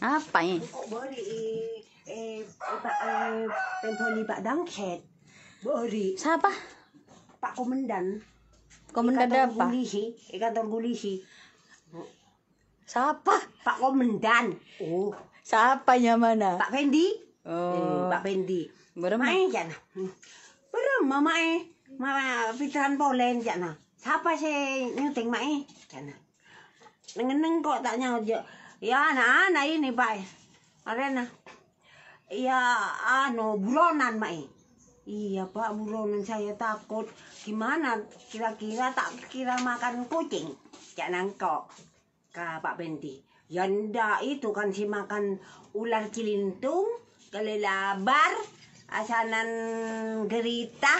Apa beri eh eh Pak eh Dangket. Beri Siapa? Pak Komandan. Komandan apa? Polisi, eh, kantor polisi. Siapa? Pak Komandan. Oh, Siapa yang mana? Pak Fendi. Eh, Oh, Pak Fendi. berem. Main jana. Berem mama eh. Mama Fitran Polen jana. Siapa sih nyuting mae? Jana. Nengeneng kok tak nyaut ya. Ya anak-anak ini Pak. Arena. Ya anu buronan mae. Iya Pak buronan saya takut. Gimana kira-kira tak kira makan kucing. Jangan kok. Ka Pak Fendi. Ya ndak itu kan si makan ular cilintung, kelelabar, asanan gerita,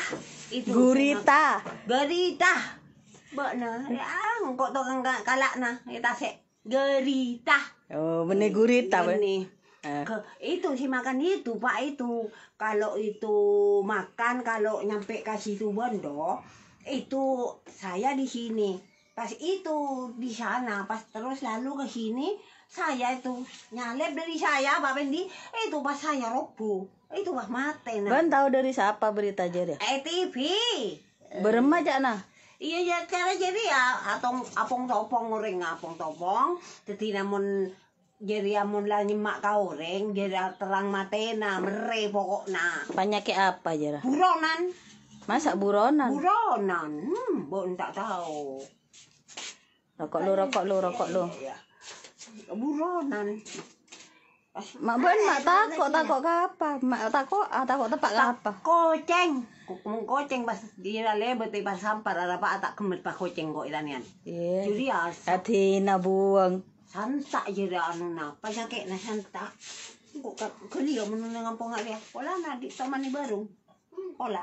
itu Gurita. gerita. Mbak nah, ya kok to kang kalak nah, kita sek gerita. Oh, bener gurita. Ben. Ini. Eh. Ke, itu si makan itu pak itu kalau itu makan kalau nyampe ke situ bondo itu saya di sini pas itu di sana pas terus lalu ke sini saya itu nyalep dari saya pak Pendi itu pas saya roboh itu pas mati nah Ben tahu dari siapa berita jadi? eh TV Berem aja nah. Iya ya cara jadi ya atong apong topong orang apong topong jadi namun jadi amun lah nyemak kau orang jadi terang matena mere pokokna Penyakit apa aja? buronan Masa buronan? buronan hmm bon tak tahu Rokok lu, rokok lu, rokok lu. Iya. buronan Mak Ben, mak takut ke apa? Mak takut, ah, takut tempat ke apa? koceng kung koceng pas dia lebet pas sampar ada apa tak kemet pas koceng kok ilanian Iya. jadi ya Hati na buang. Santa jadi anu na, pasake na santa. Kok kali ka mo nang ngampong nga Wala na, di taman ni barong. Hmm, wala.